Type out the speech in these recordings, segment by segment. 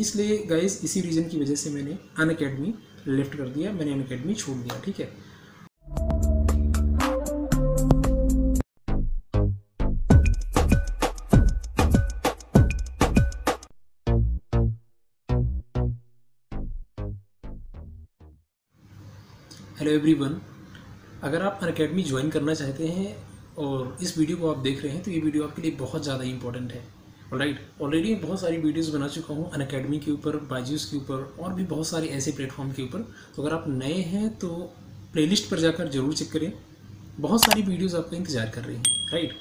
इसलिए गाइस इसी रीज़न की वजह से मैंने अन अकेडमी लेफ़्ट कर दिया, मैंने अन अकेडमी छोड़ दिया, ठीक है? हेलो एवरीवन अगर आप अन अकेडमी ज्वाइन करना चाहते हैं और इस वीडियो को आप देख रहे हैं तो ये वीडियो आपके लिए बहुत ज़्यादा इंपॉर्टेंट है। राइट ऑलरेडी मैं बहुत सारी वीडियोस बना चुका हूँ अन अकेडमी के ऊपर बाजूस के ऊपर, और भी बहुत सारे ऐसे प्लेटफॉर्म के ऊपर। तो अगर आप नए हैं तो प्लेलिस्ट पर जाकर ज़रूर चेक करें। बहुत सारी वीडियोज़ आपका इंतज़ार कर रही हैं राइट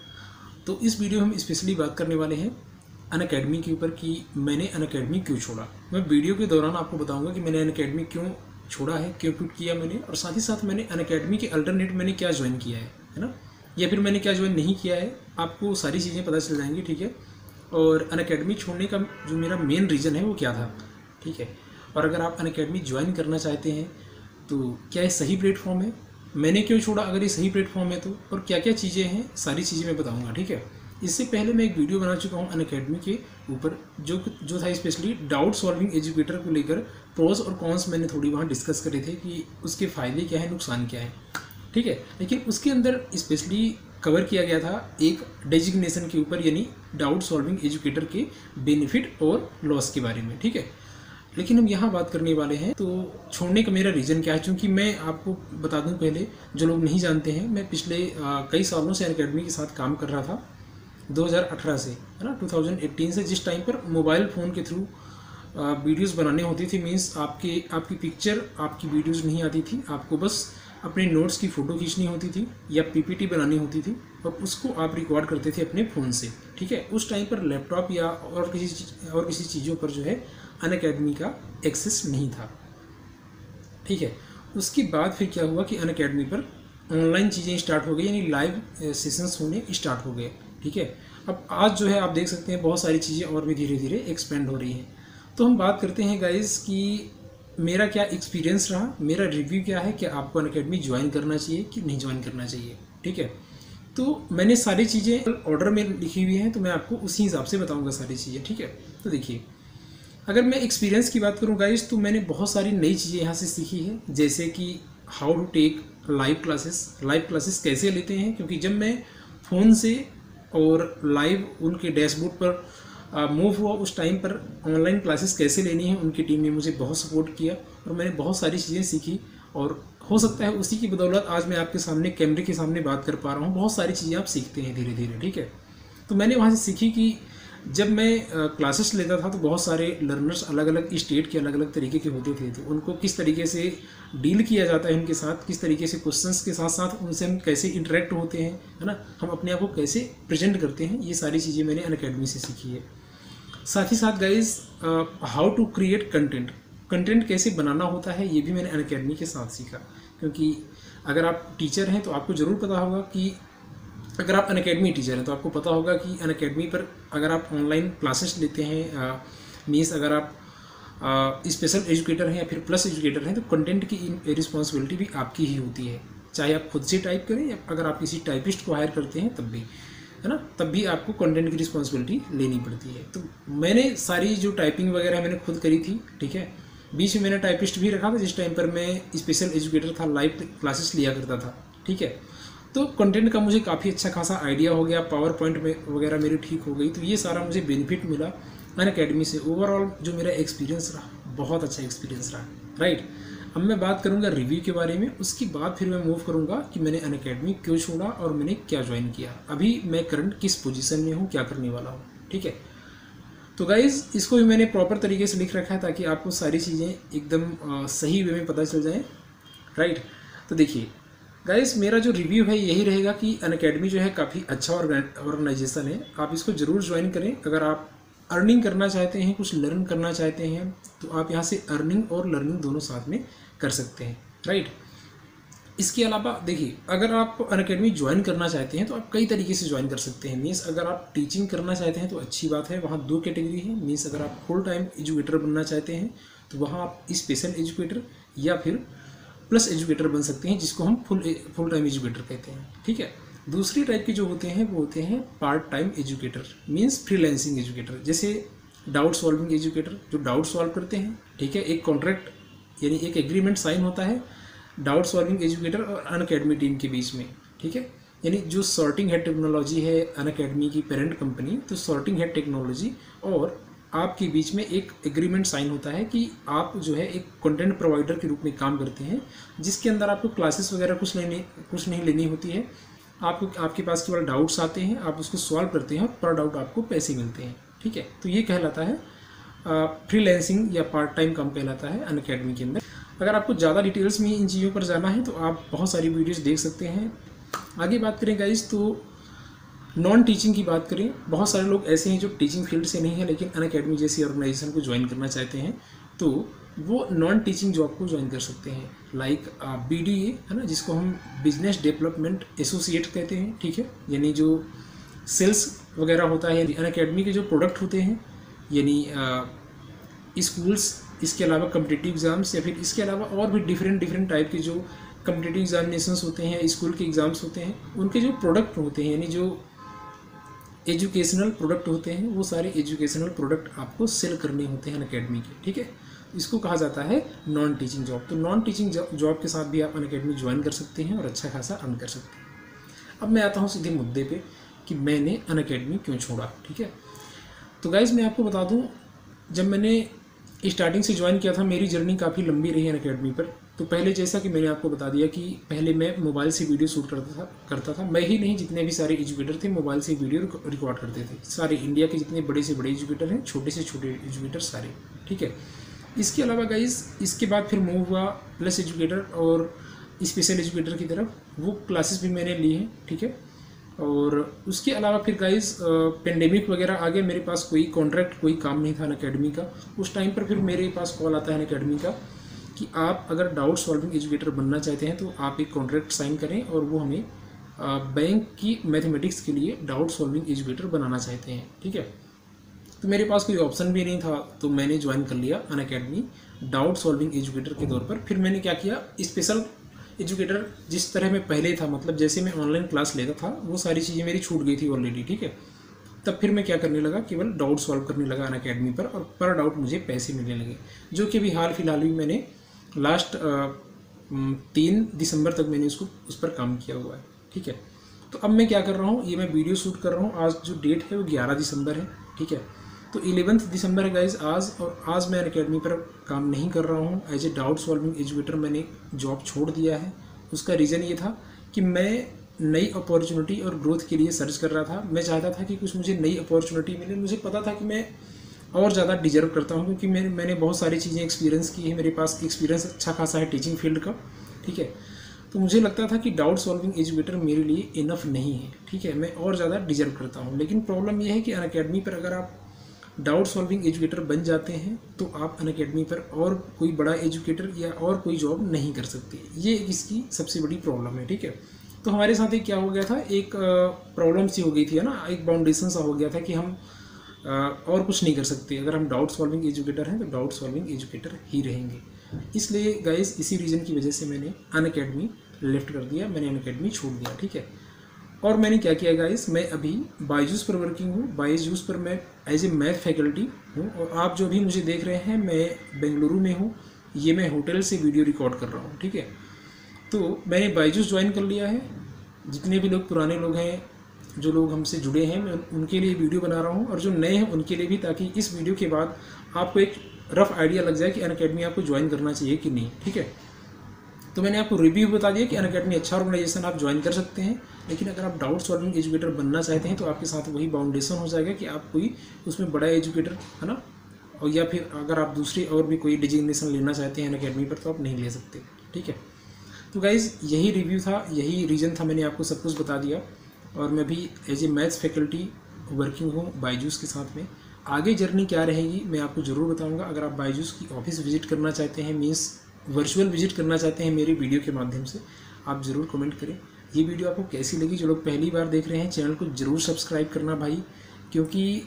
तो इस वीडियो हम स्पेशली बात करने वाले हैं अन अकेडमी के ऊपर कि मैंने अन अकेडमी क्यों छोड़ा? मैं वीडियो के दौरान आपको बताऊँगा कि मैंने अन अकेडमी क्यों छोड़ा है, क्यों क्विट किया मैंने, और साथ ही साथ मैंने अन अकेडमी के अल्टरनेट मैंने क्या ज्वाइन किया है है ना? या फिर मैंने क्या ज्वाइन नहीं किया है, आपको सारी चीज़ें पता चल जाएँगी, ठीक है? और अन अकेडमी छोड़ने का जो मेरा मेन रीज़न है वो क्या था? ठीक है? और अगर आप अन अकेडमी ज्वाइन करना चाहते हैं तो क्या ये सही प्लेटफॉर्म है? मैंने क्यों छोड़ा अगर ये सही प्लेटफॉर्म है तो? और क्या क्या चीज़ें हैं? सारी चीज़ें मैं बताऊँगा, ठीक है? इससे पहले मैं एक वीडियो बना चुका हूँ अन अकेडमी के ऊपर, जो जो था स्पेशली डाउट सॉल्विंग एजुकेटर को लेकर प्रोज और कॉन्स मैंने थोड़ी वहाँ डिस्कस करे थे कि उसके फ़ायदे क्या है, नुकसान क्या है। ठीक है? लेकिन उसके अंदर स्पेशली कवर किया गया था एक डेजिग्नेशन के ऊपर यानी डाउट सॉल्विंग एजुकेटर के बेनिफिट और लॉस के बारे में ठीक है? लेकिन हम यहाँ बात करने वाले हैं तो छोड़ने का मेरा रीज़न क्या है? क्योंकि मैं आपको बता दूँ पहले जो लोग नहीं जानते हैं मैं पिछले आ, कई सालों से अकेडमी के साथ काम कर रहा था 2018 से है ना? 2018 से जिस टाइम पर मोबाइल फ़ोन के थ्रू वीडियोस बनाने होती थी मीन्स आपके आपकी पिक्चर आपकी वीडियोस नहीं आती थी आपको बस अपने नोट्स की फ़ोटो खींचनी होती थी या पीपीटी बनानी होती थी और उसको आप रिकॉर्ड करते थे अपने फ़ोन से, ठीक है? उस टाइम पर लैपटॉप या और किसी और किसी चीज़ों पर जो है अन अकेडमी का एक्सेस नहीं था, ठीक है? उसके बाद फिर क्या हुआ कि अन अकेडमी पर ऑनलाइन चीज़ें स्टार्ट हो गई, यानी लाइव सेशंस होने स्टार्ट हो गए, ठीक है? अब आज जो है आप देख सकते हैं बहुत सारी चीज़ें और भी धीरे धीरे एक्सपेंड हो रही हैं। तो हम बात करते हैं गाइज़ कि मेरा क्या एक्सपीरियंस रहा? मेरा रिव्यू क्या है कि आपको अन अकेडमी ज्वाइन करना चाहिए कि नहीं ज्वाइन करना चाहिए? ठीक है? तो मैंने सारी चीज़ें ऑर्डर में लिखी हुई हैं तो मैं आपको उसी हिसाब से बताऊँगा सारी चीज़ें, ठीक है? तो देखिए, अगर मैं एक्सपीरियंस की बात करूँ गाइज़ तो मैंने बहुत सारी नई चीज़ें यहाँ से सीखी है, जैसे कि how to take live classes live classes कैसे लेते हैं? क्योंकि जब मैं फ़ोन से और लाइव उनके डैशबोर्ड पर मूव हुआ उस टाइम पर ऑनलाइन क्लासेस कैसे लेनी है, उनकी टीम ने मुझे बहुत सपोर्ट किया और मैंने बहुत सारी चीज़ें सीखी और हो सकता है उसी की बदौलत आज मैं आपके सामने कैमरे के सामने बात कर पा रहा हूँ। बहुत सारी चीज़ें आप सीखते हैं धीरे धीरे ठीक है? तो मैंने वहाँ से सीखी कि जब मैं क्लासेस लेता था तो बहुत सारे लर्नर्स अलग अलग स्टेट के अलग अलग तरीके के होते थे तो उनको किस तरीके से डील किया जाता है उनके साथ, किस तरीके से क्वेश्चंस के साथ साथ उनसे हम कैसे इंटरेक्ट होते हैं, है ना? हम अपने आप को कैसे प्रेजेंट करते हैं, ये सारी चीज़ें मैंने अन से सीखी है। साथ ही साथ guys how to create content content कैसे बनाना होता है, ये भी मैंने अन के साथ सीखा, क्योंकि अगर आप टीचर हैं तो आपको ज़रूर पता होगा कि अगर आप अन अकेडमी टीचर हैं तो आपको पता होगा कि अन अकेडमी पर अगर आप ऑनलाइन क्लासेस लेते हैं मीन्स अगर आप स्पेशल एजुकेटर हैं या फिर प्लस एजुकेटर हैं तो कंटेंट की रिस्पॉन्सिबिलिटी भी आपकी ही होती है। चाहे आप खुद से टाइप करें या अगर आप किसी टाइपिस्ट को हायर करते हैं, तब भी, है ना? तब भी आपको कंटेंट की रिस्पॉन्सिबिलिटी लेनी पड़ती है। तो मैंने सारी जो टाइपिंग वगैरह मैंने खुद करी थी, ठीक है? बीच में मैंने टाइपिस्ट भी रखा था, जिस टाइम पर मैं स्पेशल एजुकेटर था लाइव क्लासेस लिया करता था, ठीक है? तो कंटेंट का मुझे काफ़ी अच्छा खासा आइडिया हो गया पावर पॉइंट में वगैरह मेरी ठीक हो गई तो ये सारा मुझे बेनिफिट मिला अन अकेडमी से। ओवरऑल जो मेरा एक्सपीरियंस रहा, बहुत अच्छा एक्सपीरियंस रहा राइट अब मैं बात करूँगा रिव्यू के बारे में, उसके बाद फिर मैं मूव करूँगा कि मैंने अन अकेडमी क्यों छोड़ा और मैंने क्या ज्वाइन किया। अभी मैं करंट किस पोजीशन में हूँ, क्या करने वाला हूँ, ठीक है? तो गाइज़ इसको भी मैंने प्रॉपर तरीके से लिख रखा है ताकि आपको सारी चीज़ें एकदम सही वे में पता चल जाए राइट तो देखिए गाइस मेरा जो रिव्यू है, यही रहेगा कि अन अकेडमी जो है काफ़ी अच्छा ऑर्गेनाइजेशन है। आप इसको ज़रूर ज्वाइन करें। अगर आप अर्निंग करना चाहते हैं, कुछ लर्न करना चाहते हैं तो आप यहाँ से अर्निंग और लर्निंग दोनों साथ में कर सकते हैं। राइट इसके अलावा देखिए, अगर आप अन अकेडमी ज्वाइन करना चाहते हैं तो आप कई तरीके से ज्वाइन कर सकते हैं। मीन्स अगर आप टीचिंग करना चाहते हैं तो अच्छी बात है। वहाँ दो कैटेगरी है। मीन्स अगर आप फुल टाइम एजुकेटर बनना चाहते हैं तो वहाँ आप स्पेशल एजुकेटर या फिर प्लस एजुकेटर बन सकते हैं, जिसको हम फुल फुल टाइम एजुकेटर कहते हैं, ठीक है? दूसरी टाइप के जो होते हैं, वो होते हैं part time educator means freelancing educator जैसे डाउट सॉल्विंग एजुकेटर जो डाउट सॉल्व करते हैं, ठीक है? एक कॉन्ट्रैक्ट यानी एक एग्रीमेंट साइन होता है डाउट सॉल्विंग एजुकेटर और अन अकेडमी टीम के बीच में, ठीक है? यानी जो सॉर्टिंग हेड टेक्नोलॉजी है अन अकेडमी की पेरेंट कंपनी तो सॉर्टिंग हेड टेक्नोलॉजी और आपके बीच में एक एग्रीमेंट साइन होता है कि आप जो है एक कंटेंट प्रोवाइडर के रूप में काम करते हैं, जिसके अंदर आपको क्लासेस वगैरह कुछ लेने, कुछ नहीं लेनी होती है। आपको, आपके पास केवल डाउट्स आते हैं, आप उसको सॉल्व करते हैं पर डाउट आपको पैसे मिलते हैं, ठीक है? तो ये कहलाता है फ्रीलैंसिंग या पार्ट टाइम काम कहलाता है अन अकेडमी के अंदर। अगर आपको ज़्यादा डिटेल्स में इन चीज़ों पर जाना है तो आप बहुत सारी वीडियोज़ देख सकते हैं। आगे बात करें गाइज़ तो नॉन टीचिंग की बात करें, बहुत सारे लोग ऐसे हैं जो टीचिंग फ़ील्ड से नहीं है, लेकिन अन अकेडमी जैसी ऑर्गेनाइजेशन को ज्वाइन करना चाहते हैं। तो वो नॉन टीचिंग जॉब को ज्वाइन कर सकते हैं। लाइक बी डी ए है ना, जिसको हम बिज़नेस डेवलपमेंट एसोसिएट कहते हैं, ठीक है? यानी जो सेल्स वगैरह होता है अन अकेडमी के जो प्रोडक्ट होते हैं, यानी स्कूल्स इसके अलावा कम्पिटिटिव एग्ज़ाम्स या फिर इसके अलावा और भी डिफरेंट डिफरेंट टाइप के जो कम्पिटेटिव एग्जामिनेशंस होते हैं स्कूल के एग्ज़ाम्स होते हैं, उनके जो प्रोडक्ट होते हैं, यानी जो एजुकेशनल प्रोडक्ट होते हैं, वो सारे एजुकेशनल प्रोडक्ट आपको सेल करने होते हैं अकेडमी के, ठीक है? इसको कहा जाता है नॉन टीचिंग जॉब तो नॉन टीचिंग जॉब के साथ भी आप अन अकेडमी ज्वाइन कर सकते हैं और अच्छा खासा अर्न कर सकते हैं। अब मैं आता हूँ सीधे मुद्दे पे कि मैंने अन अकेडमी क्यों छोड़ा, ठीक है? तो गाइज़ मैं आपको बता दूँ, जब मैंने स्टार्टिंग से ज्वाइन किया था, मेरी जर्नी काफ़ी लंबी रही अकेडमी पर। तो पहले जैसा कि मैंने आपको बता दिया कि पहले मैं मोबाइल से वीडियो शूट करता था करता था। मैं ही नहीं, जितने भी सारे एजुकेटर थे, मोबाइल से वीडियो रिकॉर्ड करते थे। सारे इंडिया के जितने बड़े से बड़े एजुकेटर हैं, छोटे से छोटे एजुकेटर सारे, ठीक है? इसके अलावा गाइज़ इसके बाद फिर मूव हुआ प्लस एजुकेटर और स्पेशल एजुकेटर की तरफ़। वो क्लासेस भी मैंने ली हैं, ठीक है? और उसके अलावा फिर गाइज़ पेंडेमिक वगैरह आ गया। मेरे पास कोई कॉन्ट्रैक्ट कोई काम नहीं था अकेडमी का। उस टाइम पर फिर मेरे पास कॉल आता है अकेडमी का। कि आप अगर डाउट सॉल्विंग एजुकेटर बनना चाहते हैं तो आप एक कॉन्ट्रैक्ट साइन करें और वो हमें बैंक की मैथमेटिक्स के लिए डाउट सॉल्विंग एजुकेटर बनाना चाहते हैं, ठीक है? तो मेरे पास कोई ऑप्शन भी नहीं था तो मैंने ज्वाइन कर लिया Unacademy doubt solving educator के तौर पर। फिर मैंने क्या किया? स्पेशल एजुकेटर जिस तरह मैं पहले था मतलब जैसे मैं ऑनलाइन क्लास लेता था, वो सारी चीज़ें मेरी छूट गई थी ऑलरेडी ठीक है? तब फिर मैं क्या करने लगा? केवल डाउट सॉल्व करने लगा अन अकेडमी पर और पर डाउट मुझे पैसे मिलने लगे, जो कि अभी हाल फ़िलहाल भी मैंने लास्ट तीन दिसंबर तक मैंने उसको, उस पर काम किया हुआ है, ठीक है? तो अब मैं क्या कर रहा हूँ, ये मैं वीडियो शूट कर रहा हूँ, आज जो डेट है वो ग्यारह दिसंबर है, ठीक है? तो इलेवंथ दिसंबर है गाइज़ आज, और आज मैं अकेडमी पर काम नहीं कर रहा हूँ। As a doubt solving educator मैंने जॉब छोड़ दिया है। उसका रीज़न ये था कि मैं नई अपॉर्चुनिटी और ग्रोथ के लिए सर्च कर रहा था। मैं चाहता था कि कुछ मुझे नई अपॉर्चुनिटी मिले। मुझे पता था कि मैं और ज़्यादा डिजर्व करता हूँ क्योंकि मैंने मैंने बहुत सारी चीज़ें एक्सपीरियंस की है। मेरे पास एक्सपीरियंस अच्छा खासा है टीचिंग फ़ील्ड का, ठीक है? तो मुझे लगता था कि डाउट सॉल्विंग एजुकेटर मेरे लिए इनफ नहीं है, ठीक है? मैं और ज़्यादा डिजर्व करता हूँ। लेकिन प्रॉब्लम यह है कि अन पर अगर आप डाउट सॉल्विंग एजुकेटर बन जाते हैं तो आप अन अकेडमी पर और कोई बड़ा एजुकेटर या और कोई जॉब नहीं कर सकते। ये इसकी सबसे बड़ी प्रॉब्लम है, ठीक है? तो हमारे साथ एक क्या हो गया था? एक प्रॉब्लम सी हो गई थी, है ना? एक बाउंडेशन सा हो गया था कि हम और कुछ नहीं कर सकते। अगर हम डाउट सॉल्विंग एजुकेटर हैं तो डाउट सॉल्विंग एजुकेटर ही रहेंगे। इसलिए गाइस इसी रीज़न की वजह से मैंने अन अकेडमी लेफ़्ट कर दिया, मैंने अन अकेडमी छोड़ दिया, ठीक है? और मैंने क्या किया गाइस मैं अभी बाईजूस पर वर्किंग हूँ। बाईजूस पर मैं एज ए मैथ फैकल्टी हूँ। और आप जो भी मुझे देख रहे हैं, मैं बेंगलुरु में हूँ। ये मैं होटल से वीडियो रिकॉर्ड कर रहा हूँ, ठीक है? तो मैंने बाईजूस ज्वाइन कर लिया है। जितने भी लोग पुराने लोग हैं जो लोग हमसे जुड़े हैं, मैं उनके लिए वीडियो बना रहा हूँ और जो नए हैं, उनके लिए भी, ताकि इस वीडियो के बाद आपको एक रफ आइडिया लग जाए कि अन अकेडमी आपको ज्वाइन करना चाहिए कि नहीं, ठीक है? तो मैंने आपको रिव्यू बता दिया कि अन अकेडमी अच्छा ऑर्गेनाइजेशन आप ज्वाइन कर सकते हैं, लेकिन अगर आप डाउट सॉल्विंग एजुकेटर बनना चाहते हैं तो आपके साथ वही बाउंडेशन हो जाएगा कि आप कोई उसमें बड़ा एजुकेटर है ना? और या फिर अगर आप दूसरी और भी कोई डिजिग्नेशन लेना चाहते हैं अन अकेडमी पर तो आप नहीं ले सकते, ठीक है? तो गाइज़ यही रिव्यू था, यही रीज़न था, मैंने आपको सब कुछ बता दिया। और मैं भी as a maths faculty working हूँ बायजूस के साथ में। आगे जर्नी क्या रहेगी, मैं आपको ज़रूर बताऊँगा। अगर आप बाईजूस की ऑफ़िस विज़िट करना चाहते हैं मीन्स वर्चुअल विज़िट करना चाहते हैं मेरी वीडियो के माध्यम से, आप ज़रूर कमेंट करें। ये वीडियो आपको कैसी लगी, जो लोग पहली बार देख रहे हैं चैनल को ज़रूर सब्सक्राइब करना भाई, क्योंकि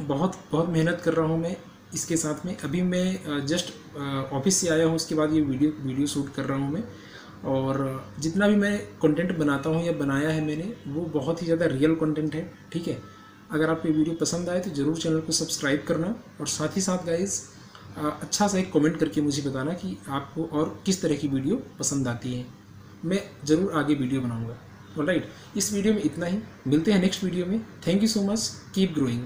बहुत बहुत मेहनत कर रहा हूँ मैं इसके साथ में। अभी मैं जस्ट ऑफ़िस से आया हूँ, उसके बाद ये वीडियो वीडियो शूट कर रहा हूँ मैं। और जितना भी मैं कंटेंट बनाता हूँ या बनाया है मैंने, वो बहुत ही ज़्यादा रियल कंटेंट है, ठीक है? अगर आपको ये वीडियो पसंद आए तो ज़रूर चैनल को सब्सक्राइब करना और साथ ही साथ गाइज़ अच्छा सा एक कमेंट करके मुझे बताना कि आपको और किस तरह की वीडियो पसंद आती है। मैं ज़रूर आगे वीडियो बनाऊँगा। राइट इस वीडियो में इतना ही। मिलते हैं नेक्स्ट वीडियो में। Thank you so much keep growing